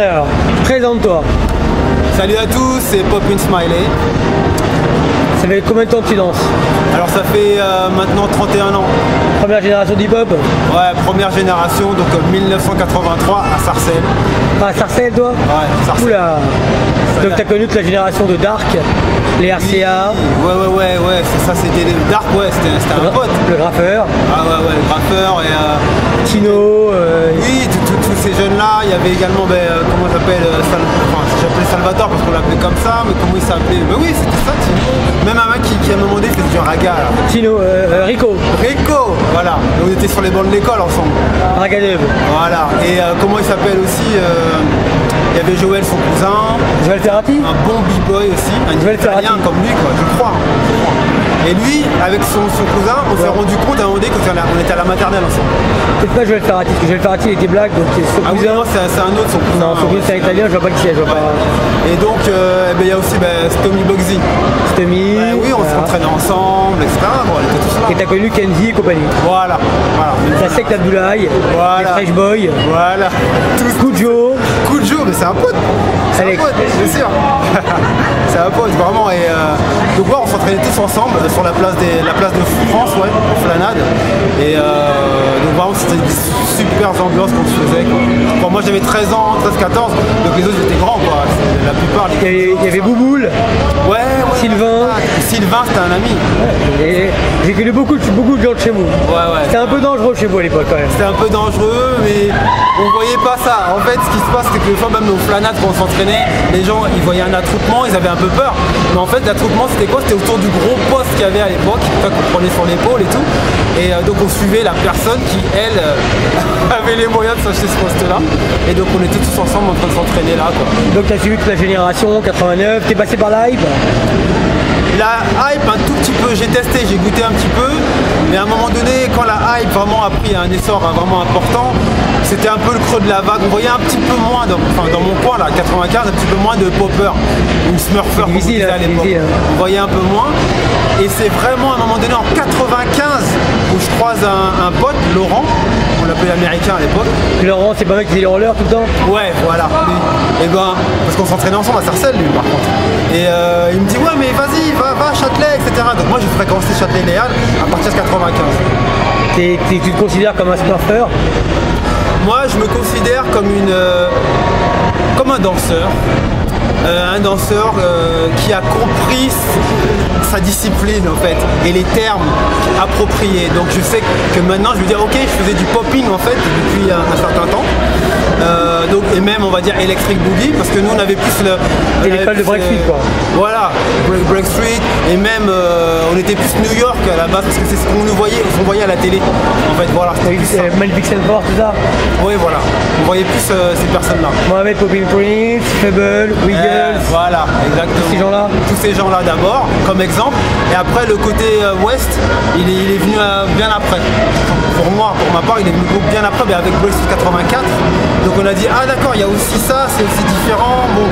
Alors, présente-toi. Salut à tous, c'est Popin Smiley. Ça fait combien de temps que tu danses Alors ça fait euh, maintenant 31 ans. Première génération d'hip-hop Ouais, première génération, donc euh, 1983 à Sarcelles. Ah, Sarcelles, toi Ouais, Sarcelles. Oula Donc t'as connu toute la génération de Dark, les RCA, Ouais, ouais, ouais, ouais, c'est ça, c'était les Dark, ouais, c'était c'était un pote. le graffeur, Ah ouais, ouais, le graffeur et... euh, Tino, euh, oui, tous ces jeunes-là, il y avait également, ben, euh, comment s'appelle, euh, Sal- enfin, j'appelais Salvatore parce qu'on l'appelait comme ça, mais comment il s'appelait Ben oui, c'était ça, Tino. Même un mec qui, moment donné faisait du raga, là. Tino, Rico, Rico Voilà, Et on était sur les bancs de l'école ensemble. Ragadub, Voilà, et comment il s'appelle aussi Il y avait Joël, son cousin, Joël Ferrati un bon b-boy aussi, un Joël italien comme lui, quoi, je crois. hein, je crois. Et lui, avec son, son cousin, on s'est rendu compte à un moment donné quand on a- on était à la maternelle ensemble. Peut-être pas Joël Ferrati, parce que Joël Ferrati il était black, donc son Ah oui, cousin. non, c'est un autre, son cousin. non, son cousin c'est un italien, je vois pas qui c'est, je vois pas. Et donc, euh, eh ben, il y a aussi ben, Tommy Bugsy. Stomy. Oui, on voilà. s'entraînait ensemble, etc. Bon, on était tous là. Et t'as connu Kenzie et compagnie. Voilà, voilà. La secte Abdoulaye, Voilà. les Fresh Boys, Voilà. Tous Kujo, Coup de jour, mais c'est un pote. C'est un pote, bien sûr. c'est un pote, vraiment. Et euh, donc, ouais, on s'entraînait tous ensemble sur la place, des, la place de France, ouais, en flanade. Et euh, donc, vraiment, c'était super ambiances qu'on se faisait. Quoi. Moi, j'avais 13 ans, 13-14, donc les autres étaient grands, quoi. La plupart, il y avait, il y avait Bouboule, Ouais, ouais. Sylvain. Sylvain, c'était un ami. j'ai connu beaucoup, de- beaucoup de gens de chez vous. Ouais, ouais. C'était un peu dangereux chez vous à l'époque quand même. C'était un peu dangereux, mais on voyait pas ça. En fait, ce qui se passe, c'est que des fois, même nos flanades, quand on s'entraînait, les gens, ils voyaient un attroupement, ils avaient un peu peur. Mais en fait, l'attroupement, c'était quoi? C'était autour du gros poste qu'il y avait à l'époque, qu'on prenait sur l'épaule et tout. Et euh, donc, on suivait la personne qui, elle, euh, avait les moyens de s'acheter ce poste-là. Et donc, on était tous ensemble en train de s'entraîner là, quoi. Donc t'as suivi toute la génération, 89, t'es passé par hype La hype, un tout petit peu, j'ai testé, j'ai goûté un petit peu, mais à un moment donné, quand la hype vraiment a pris un essor hein, vraiment important, c'était un peu le creux de la vague. On voyait un petit peu moins, dans, enfin, dans mon coin, là, 95, un petit peu moins de popper ou smurfer, comme à hein, l'époque. hein. On voyait un peu moins. Et c'est vraiment à un moment donné, en 95, où je croise un, un pote, Laurent, on l'appelait l'américain à l'époque. Laurent, c'est pas vrai qu'il faisait les rollers tout le temps? Ouais, voilà. lui. Et ben, parce qu'on s'entraînait ensemble à Sarcelles, lui, par contre. Et euh, il me dit, ouais, mais vas-y, Donc moi, j'ai fréquenté Châtelet-Léal à partir de 95. T'es- t'es- Tu te considères comme un smurfer Moi, je me considère comme une, euh, comme un danseur. Euh, un danseur euh, qui a compris sa discipline en fait et les termes appropriés. Donc je sais que maintenant je veux dire ok je faisais du popping en fait depuis un, un certain temps. Euh, donc, et même on va dire Electric Boogie parce que nous on avait plus le. l'école de Break Street, quoi. Voilà, Break, Break Street et même on était plus New York à la base parce que c'est ce qu'on nous voyait, on voyait à la télé. En fait voilà. Euh, Malik Senford, tout ça Oui voilà, on voyait plus ces personnes-là. Mohamed Popping Prince, Fable, Voilà, exactement. ces gens-là Tous ces gens-là d'abord, comme exemple. Et après, le côté euh, West, il est, il est venu euh, bien après. Pour moi, pour ma part, il est venu bien après, mais avec Boys 84. Donc on a dit, ah d'accord, il y a aussi ça, c'est aussi différent. Bon,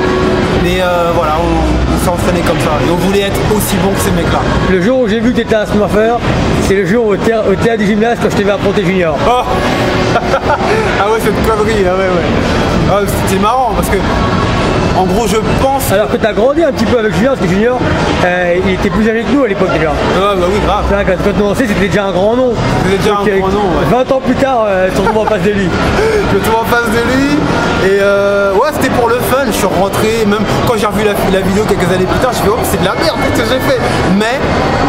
mais euh, voilà, on, on s'est entraîné comme ça. Et on voulait être aussi bon que ces mecs-là. Le jour où j'ai vu que t'étais un smurfer, c'est le jour au théâtre, au théâtre du gymnase quand je t'ai vu affronter Junior. Oh ah ouais, cette connerie, ah ouais, ouais. Ah, C'était marrant parce que, en gros, je pense. Alors que t'as grandi un petit peu avec Junior, parce que Junior, euh, il était plus âgé que nous à l'époque déjà. Ah bah oui, grave. Là, quand, quand on sait, c'était déjà un grand nom. C'était déjà un euh, grand nom, ouais. 20 ans plus tard, euh, se retrouve en face de lui. je me trouve en face de lui et euh, ouais c'était pour le fun je suis rentré même quand j'ai revu la, la vidéo quelques années plus tard je me suis dit oh c'est de la merde ce que j'ai fait? Mais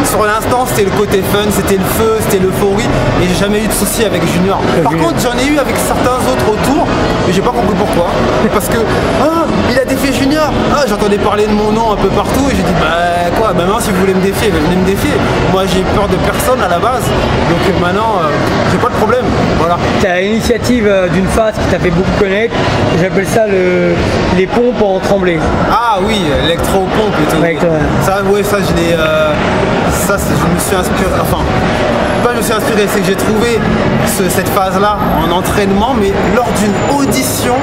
sur l'instant c'était le côté fun c'était le feu c'était l'euphorie et j'ai jamais eu de soucis avec Junior par contre j'en ai eu avec certains autres autour et j'ai pas compris pourquoi parce que ah il a défié Junior ah j'entendais parler de mon nom un peu partout et j'ai dit bah quoi bah maintenant si vous voulez me défier bah, venez me défier moi j'ai peur de personne à la base donc euh, maintenant euh, j'ai pas de problème voilà T'as l'initiative euh, d'une phase qui t'a fait beaucoup connaître. J'appelle ça le, les pompes en tremblé. Ah oui, électro-pompe et tout. Ouais. Ça, ouais, ça, je l'ai. euh, ça, je me suis inspiré. Enfin, me suis inspiré, c'est que j'ai trouvé ce- cette phase-là en entraînement, mais lors d'une audition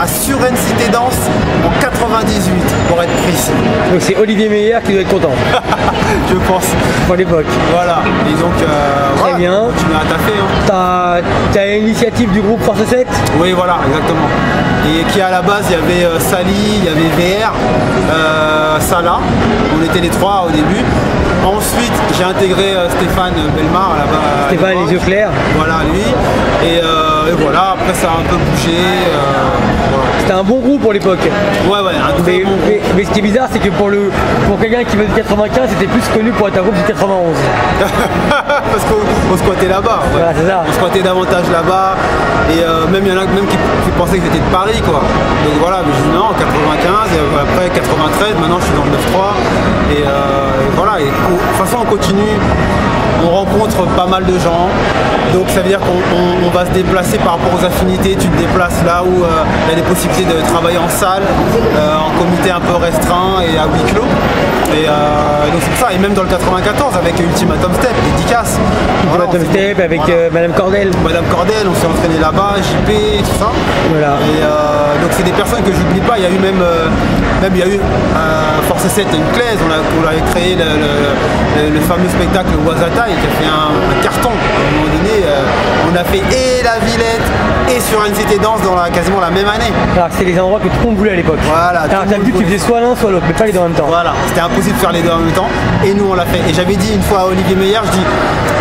à Suren Cité Danse en 98, pour être Chris. Donc c'est Olivier Meyer qui doit être content je pense. pour l'époque. Voilà. Et donc, euh, voilà, bien. continuer à taffer. hein. T'as as l'initiative du groupe Force 7 Oui, voilà, exactement. Et qui à la base, il y avait euh, Sally, il y avait VR, euh, Salah. On était les trois au début. Ensuite, j'ai intégré euh, Stéphane Belmar là-bas. Stéphane, les yeux clairs. Voilà, lui. Et, euh, et voilà, après ça a un peu bougé. euh, voilà. C'était un bon groupe pour l'époque. Ouais, ouais, un Mais, bon mais- mais ce qui est bizarre, c'est que pour, le, pour quelqu'un qui veut du 95, c'était plus connu pour être un groupe du 91. Parce qu'on on squattait là-bas. ouais. Voilà, c'est ça. On squattait davantage là-bas. Et euh, même il y en a même qui, qui pensaient que j'étais de Paris quoi. Donc voilà, mais je dis non, en 95, et après 93, maintenant je suis dans le 9-3. Et, euh, et voilà, et on- de toute façon on continue. On rencontre pas mal de gens. Donc ça veut dire qu'on on- on va se déplacer par rapport aux affinités. Tu te déplaces là où euh, il y a des possibilités de travailler en salle, euh, en comité un peu restreint et à huis clos. Et euh, donc c'est ça. Et même dans le 94 avec Ultimatum Step, dédicace. Voilà, Step avec voilà. euh, Madame Cordel. Madame Cordel, on s'est entraîné là-bas, JP, tout ça. Voilà. Et euh, donc c'est des personnes que j'oublie pas. Il y a eu même, euh, même il y a eu euh, Force 7 une claise, on a, on avait créé le, le- le- le fameux spectacle Wazatai qui a fait un, un carton. À un moment donné, on a fait et la Villette et sur une cité danse dans la, quasiment la même année. Alors c'est les endroits que tout le monde voulait à l'époque. Voilà, Alors vu, tu faisais soit l'un, soit l'autre, mais pas les deux en même temps. Voilà, c'était impossible de faire les deux en même temps. Et nous, on l'a fait. Et j'avais dit une fois à Olivier Meyer, je dis,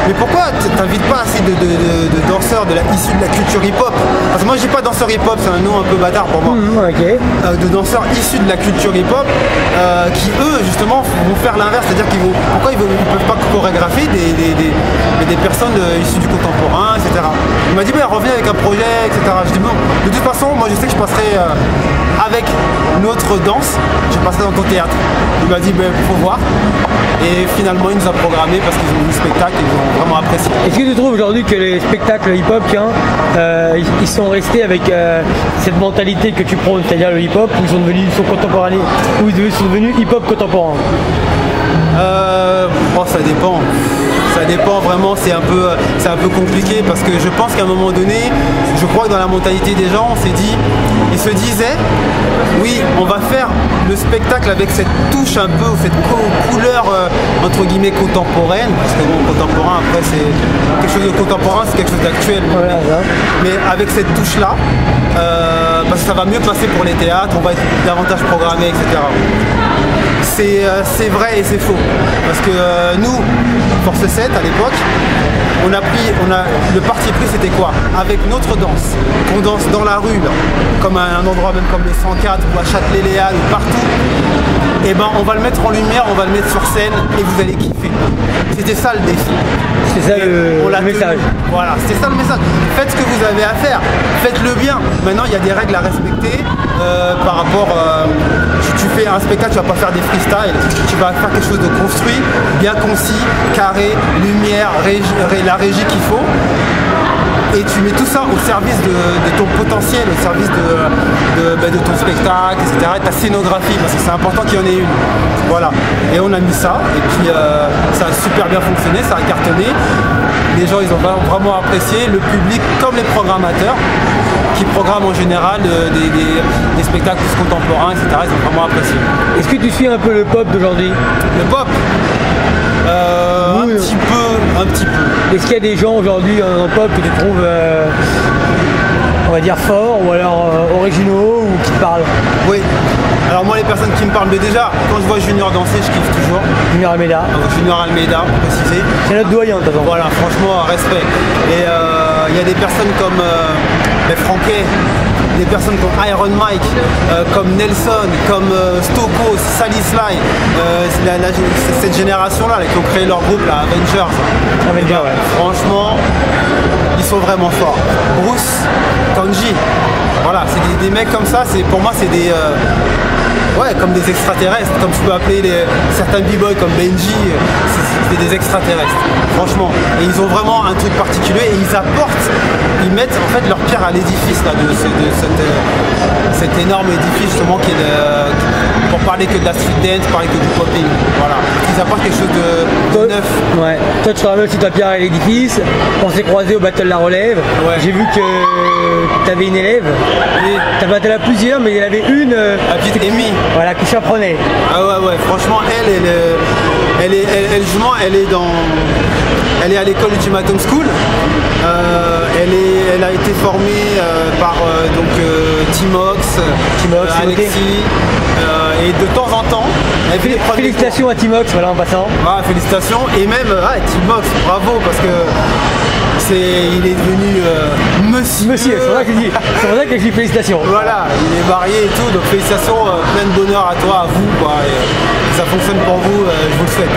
mais pourquoi t'invites pas assez de, de- de- de danseurs de la, issus de la culture hip-hop? Parce que moi, je dis pas danseur hip-hop, c'est un nom un peu bâtard pour moi. Ok. Euh, de danseurs issus de la culture hip-hop euh, qui eux justement vont faire l'inverse, c'est-à-dire qu'ils vont pourquoi ils ne peuvent pas chorégraphier des, des, des- des personnes euh, issues du contemporain, etc. Il m'a dit mais reviens avec un projet, etc. Je dis bon, de toute façon moi je sais que je passerai euh, avec notre danse, je passerai dans ton théâtre. Il m'a dit ben faut voir. Et finalement il nous a programmé parce qu'ils ont vu le spectacle et ils ont vraiment apprécié. Est-ce que tu trouves aujourd'hui que les spectacles hip-hop, euh, ils, sont restés avec euh, cette mentalité que tu prônes, c'est-à-dire le hip-hop, où ils sont devenus ils sont contemporains, où ils sont devenus hip-hop contemporain? Euh, oh, ça dépend. Ça dépend vraiment, c'est un, peu, c'est un peu compliqué parce que je pense qu'à un moment donné, je crois que dans la mentalité des gens, on s'est dit, ils se disaient, oui, on va faire le spectacle avec cette touche un peu, cette co- couleur euh, entre guillemets contemporaine, parce que bon, contemporain après c'est quelque chose de contemporain, c'est quelque chose d'actuel. Voilà. Mais avec cette touche-là, euh, parce que ça va mieux passer pour les théâtres, on va être davantage programmé, etc c'est euh, c'est vrai et c'est faux. Parce que euh, nous, Force 7 à l'époque, on a pris, on a, le parti pris c'était quoi? Avec notre danse, qu'on danse dans la rue, là, comme à un endroit même comme les 104 ou à Châtelet-Léal ou partout, et ben on va le mettre en lumière, on va le mettre sur scène et vous allez kiffer. C'était ça le défi. C'est ça le, on le message. Voilà, c'était ça le message. Faites ce que vous avez à faire, faites-le bien. Maintenant, il y a des règles à respecter euh, par rapport. euh, si tu fais un spectacle, tu vas pas faire des freestyles. Tu vas faire quelque chose de construit, bien concis, carré, lumière, la régie qu'il faut. Et tu mets tout ça au service de, de ton potentiel, au service de, de, de ton spectacle, etc. Et ta scénographie, parce que c'est important qu'il y en ait une. Voilà. Et on a mis ça, et puis euh, ça a super bien fonctionné, ça a cartonné. Les gens, ils ont vraiment- apprécié, le public comme les programmateurs, qui programment en général euh, des, des- des spectacles plus contemporains, etc. Ils ont vraiment apprécié. Est-ce que tu suis un peu le pop d'aujourd'hui? Le pop, euh, Oui, un petit peu, un petit peu. Est-ce qu'il y a des gens aujourd'hui en pop que tu trouves, euh, on va dire, forts ou alors euh, originaux ou qui te parlent? Oui. Alors moi les personnes qui me parlent, mais déjà quand je vois Junior danser, je kiffe toujours. Junior Almeida. Donc, Junior Almeida, pour préciser. C'est notre doyen de. Voilà, franchement, respect. Et euh, il y a des personnes comme euh, ben, Franquet, des personnes comme Iron Mike, euh, comme Nelson, comme euh, Stoko, Sally Sly, euh, la- la- cette génération-là là, qui ont créé leur groupe, là, Avengers. Avenger, ouais. Franchement, ils sont vraiment forts. Bruce, Kanji, voilà, c'est des, des mecs comme ça, c'est pour moi c'est des. Ouais, comme des extraterrestres, comme tu peux appeler certains b-boys comme Benji, euh, c'est des extraterrestres, franchement. Et ils ont vraiment un truc particulier et ils apportent, ils mettent en fait leur pierre à l'édifice de, euh, cet énorme édifice justement qui est pour parler que de la street dance, parler que du popping. Voilà. Ils apportent quelque chose de, Toi- de neuf. Ouais. Toi, tu travailles aussi toi Pierre à l'édifice. On s'est croisé au Battle La Relève. Ouais. J'ai vu que tu avais une élève. Tu as battu à plusieurs, mais il y en avait une euh, la petite Amy, voilà, qui surprenait. Ah ouais ouais franchement elle elle, euh, elle elle, elle, elle est dans elle est à l'école Ultimatum School. Euh, elle, est, elle a été formée euh, par euh, donc euh, Timox, Timox, euh. Alexis et de temps en temps elle fait Félicitations à Timox, voilà en passant. Ah, félicitations et même ah, Timox bravo parce que c'est il est devenu monsieur. Monsieur, c'est ça que je dis, c'est pour ça que je dis félicitations. Voilà, il est marié et tout, donc félicitations, plein de bonheur à toi, à vous, quoi, et, ça fonctionne pour vous, je vous le souhaite.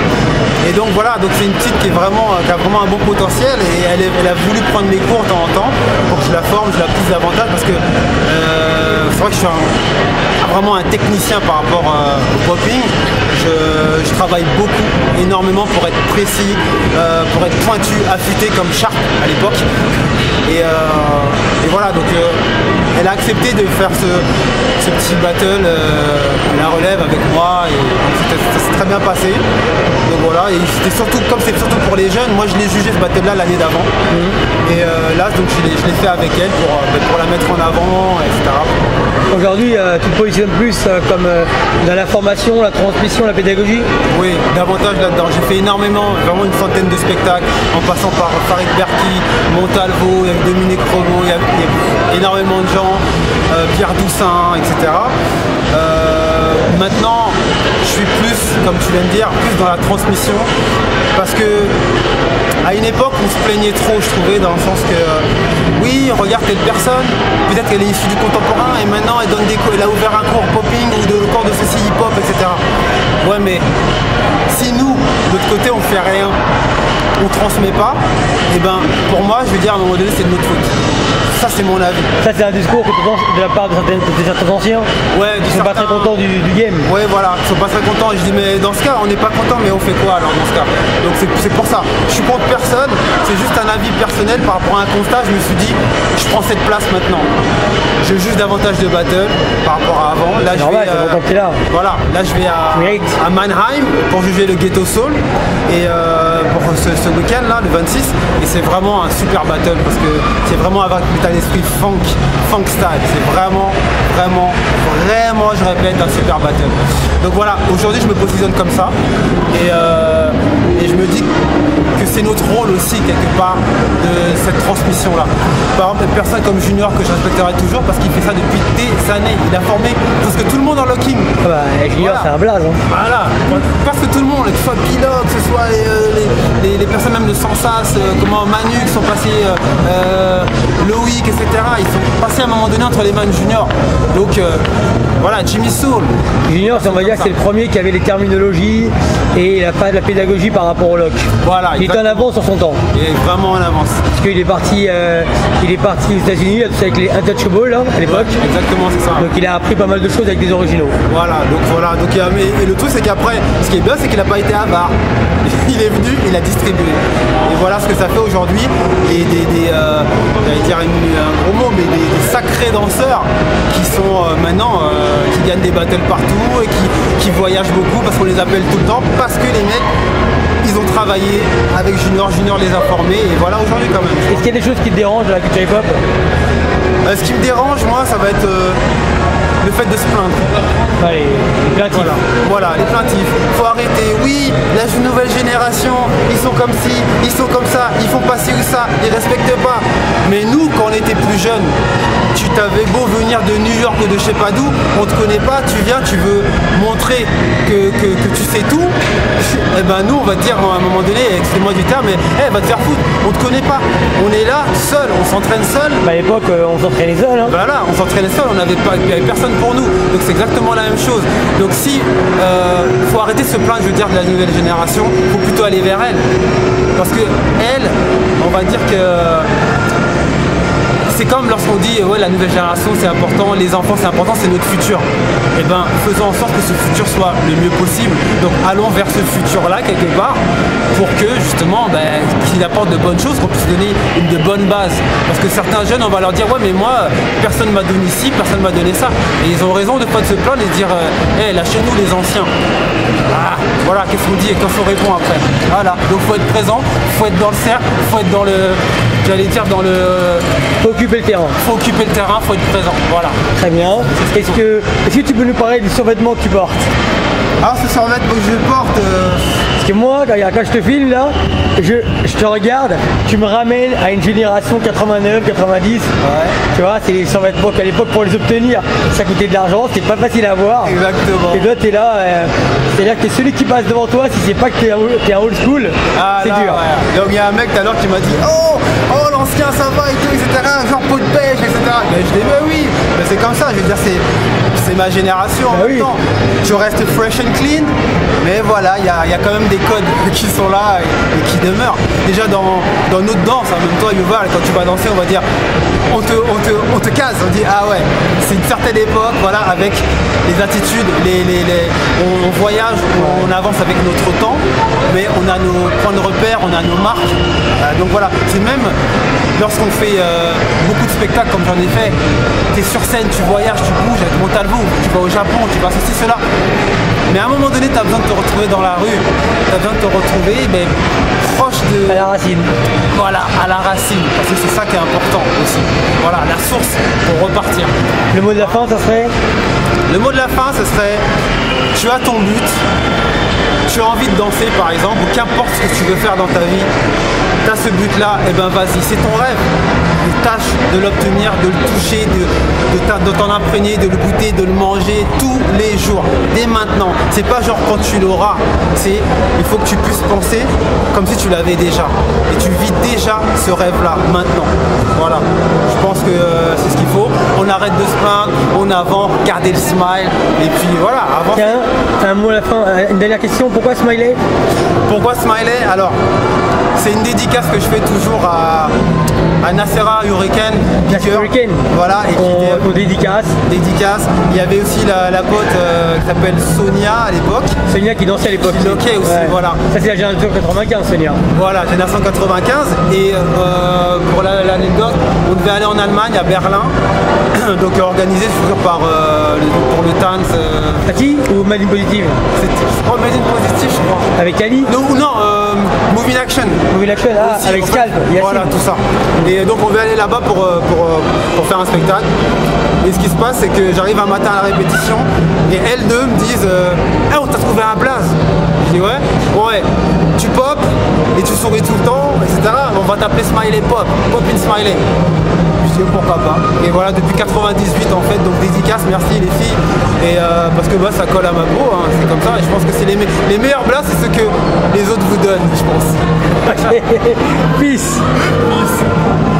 Et donc voilà, donc c'est une petite qui, est vraiment, euh, qui a vraiment un bon potentiel et elle, a voulu prendre mes cours de temps en temps pour que je la forme, je la pousse davantage parce que euh, c'est vrai que je suis vraiment un technicien par rapport euh, au popping. Je, travaille beaucoup, énormément pour être précis, pour être pointu, affûté comme Sharp à l'époque. Et, voilà, donc elle a accepté de faire ce, petit battle, la relève avec moi, et ça s'est très bien passé. Donc voilà, et c'était surtout, comme c'est surtout pour les moi je l'ai jugé ce battle là l'année d'avant. Et euh, là, donc je l'ai fait avec elle pour, euh, pour la mettre en avant, etc. Aujourd'hui, euh, tu te positionnes plus euh, comme dans la formation, la transmission, la pédagogie? Oui, davantage là-dedans. J'ai fait énormément, vraiment une centaine de spectacles, en passant par Farid Berki, Montalvo, il y avait Dominique Romo, il y avait, énormément de gens, Pierre Doussin, etc. Maintenant, je suis plus, comme tu viens de dire, plus dans la transmission, parce que à une époque, on se plaignait trop, je trouvais, dans le sens que euh, oui, regarde telle personne, peut-être qu'elle est issue du contemporain et maintenant elle donne des cours, elle a ouvert un cours popping ou de cours de ceci hip-hop, etc. Ouais, mais si nous, de l'autre côté, on fait rien, on transmet pas, et ben pour moi, je veux dire à un moment donné, c'est de notre faute. Ça, c'est mon avis. Ça, c'est un discours que tu penses de la part de certains, de certains anciens Ouais, qui sont pas très contents du, du game. Ouais, voilà, ils sont pas très contents. Je dis, mais dans ce cas, on n'est pas content, mais on fait quoi alors dans ce cas? Donc c'est pour ça. Je suis contre personne, c'est juste un avis personnel par rapport à un constat. Je me suis dit, je prends cette place maintenant. Je juge davantage de battle par rapport à avant. Là, je normal, vais, t'es là. Voilà, là, je vais à, Mannheim pour juger le Ghetto Soul et euh, ce, week-end là, le 26. Et c'est vraiment un super battle parce que c'est vraiment avec l'état d'esprit funk, funk style. C'est vraiment, vraiment, vraiment, je répète, un super battle. Donc voilà, aujourd'hui je me positionne comme ça et, euh, et je me dis que c'est notre rôle aussi quelque part de cette transmission là. Par exemple, une personne comme Junior que je respecterai toujours parce qu'il fait ça depuis des années. Il a formé presque tout le monde en locking. Ah bah, Junior, Voilà. c'est un blaze. hein. Voilà, parce que tout le monde, que ce soit Pilote, que ce soit les, euh, les- les- les personnes même de Sansas, euh, comment Manu qui sont passés, euh, etc. Ils sont passés à un moment donné entre les mains de Junior. Donc euh, voilà, Jimmy Soul. Junior, on va dire que c'est le premier qui avait les terminologies et la, la pédagogie par rapport au lock. Voilà, Il est en avance sur son temps. Il est vraiment en avance. Parce qu'il est parti, euh, il est parti aux États-Unis, avec les Untouchables là, à l'époque. Exactement, c'est ça. Donc il a appris pas mal de choses avec des originaux. Voilà, donc voilà. Donc, et le truc, c'est qu'après, ce qui est bien, c'est qu'il n'a pas été avare. Il est venu, il a distribué. Et voilà ce que ça fait aujourd'hui. Et des, des euh, dire une- un gros mot, mais des, des sacrés danseurs qui sont euh, maintenant, euh, qui gagnent des battles partout et qui, qui voyagent beaucoup parce qu'on les appelle tout le temps, parce que les mecs, ils ont travaillé avec Junior, Junior les a formés. Et voilà aujourd'hui quand même. Est-ce qu'il y a des choses qui te dérangent dans la culture hip-hop? Euh, ce qui me dérange, moi, ça va être le fait de se plaindre. Allez, les plaintifs. Voilà, voilà, les plaintifs. Faut arrêter. Oui, la nouvelle génération, ils sont comme ci, ils sont comme ça, ils font pas ci ou ça, ils respectent pas. Mais nous, quand on était plus jeunes, tu t'avais beau venir de New York ou de je sais pas d'où, on te connaît pas, tu viens, tu veux montrer que, que, que tu sais tout. Et ben nous, on va te dire à un moment donné, excusez-moi du terme, mais eh, va te faire foutre, on te connaît pas. On est là, seul, on s'entraîne seul. Bah, à l'époque, euh, on s'entraînait seul. Hein. Voilà, on s'entraînait seul, on n'avait pas, il n'y avait personne pour nous. Donc c'est exactement la même chose. Donc si euh, faut arrêter de se plaindre, je veux dire, de la nouvelle génération, faut plutôt aller vers elle. Parce que elle, on va dire que c'est comme lorsqu'on dit ouais la nouvelle génération c'est important, les enfants c'est important, c'est notre futur. Et ben faisons en sorte que ce futur soit le mieux possible. Donc allons vers ce futur-là quelque part pour que justement ben, qu'il apporte de bonnes choses, qu'on puisse donner une de bonnes bases. Parce que certains jeunes on va leur dire ouais mais moi personne m'a donné ici, personne m'a donné ça. Et ils ont raison de pas de se plaindre et de dire hé hey, lâchez-nous les anciens. Ah, voilà, qu'est-ce qu'on dit et qu'on répond après. Voilà, donc faut être présent, faut être dans le cercle, faut être dans le. J'allais dire dans le. Faut occuper le terrain. Faut occuper le terrain, faut être présent. Voilà. Très bien. Est-ce que, est que tu peux nous parler du survêtement que tu portes? Ah, ce survêtement que je porte. Euh, Parce que moi, quand, quand je te filme là, je, je, te regarde, tu me ramènes à une génération 89, 90. Ouais. Tu vois, c'est les survêtements qu'à l'époque pour les obtenir, ça coûtait de l'argent, c'était pas facile à avoir. Exactement. Et toi, tu es là, euh, c'est-à-dire que celui qui passe devant toi, si c'est pas que tu es, un old school, ah, c'est dur. Ouais. Donc il y a un mec tout à l'heure qui m'a dit Oh, oh l'ancien ça va et tout, etc. Genre pot de pêche, etc. Mais je dis, mais oui, mais c'est comme ça, je veux dire, c'est ma génération en bah même oui. temps. Tu restes fresh and clean, mais voilà, il y a, y a, quand même des codes qui sont là et, et qui demeurent. Déjà dans, dans notre danse, hein, même toi Yuval, quand tu vas danser, on va dire te, on te on dit ah ouais, c'est une certaine époque, voilà, avec les attitudes, les, les, on, voyage, on, on, avance avec notre temps, mais on a nos points de repère, on a nos marques. Euh, donc voilà, c'est même lorsqu'on fait euh, beaucoup de spectacles comme j'en ai fait, tu es sur scène, tu voyages, tu bouges avec Montalvo, tu vas au Japon, tu vas ceci, cela. Mais à un moment donné, tu as besoin de te retrouver dans la rue, tu as besoin de te retrouver mais, proche de... À la racine. Voilà, à la racine, parce que c'est ça qui est important aussi. Voilà, la source pour repartir. Le mot de la fin, ça serait Le mot de la fin, ce serait tu as ton but, tu as envie de danser par exemple, ou qu'importe ce que tu veux faire dans ta vie, tu as ce but-là, et ben vas-y, c'est ton rêve. Tâche de l'obtenir, de le toucher, de, de t'en imprégner, de le goûter, de le manger tous les jours, dès maintenant. C'est pas genre quand tu l'auras, c'est il faut que tu puisses penser comme si tu l'avais déjà. Et tu vis déjà ce rêve-là maintenant. Voilà, je pense que euh, c'est ce qu'il faut. On arrête de se plaindre, on avance, garder le smile, et puis voilà, avant. Tiens, un mot à la fin, une dernière question, pourquoi Smiley? Pourquoi Smiley? Alors, c'est une dédicace que je fais toujours à, à Nacera Hurricane. Hurricane. Voilà. Et on, dédicace. Dédicace. Il y avait aussi la, la pote euh, qui s'appelle Sonia à l'époque. Sonia qui dansait à l'époque. Ok aussi, ouais. voilà. Ça c'est la génération 95, Sonia. Voilà, génération 95. Et euh, pour l'anecdote, la, on devait aller en Allemagne, à Berlin. Donc organisé toujours par euh, le, pour le Tanz. Euh... Tati ou Made in Positive Je crois Made in Positive, je crois. Avec Ali Non, non euh, Moving Action. Moving Action, ah, Aussi, avec Scalp. Voilà, tout ça. Et donc on veut aller là-bas pour, pour, pour faire un spectacle. Et ce qui se passe, c'est que j'arrive un matin à la répétition et elles deux me disent hey, on t'a trouvé un blaze. Ouais, ouais, tu pop et tu souris tout le temps, etc. On va t'appeler Smiley Pop, Pop in Smiley. Je dis pourquoi pas. Et voilà, depuis 98 en fait, donc dédicace, merci les filles. Et euh, parce que bah, ça colle à ma peau, hein, c'est comme ça. Et je pense que c'est les, me les meilleurs blasts, c'est ce que les autres vous donnent, je pense. Peace. Peace.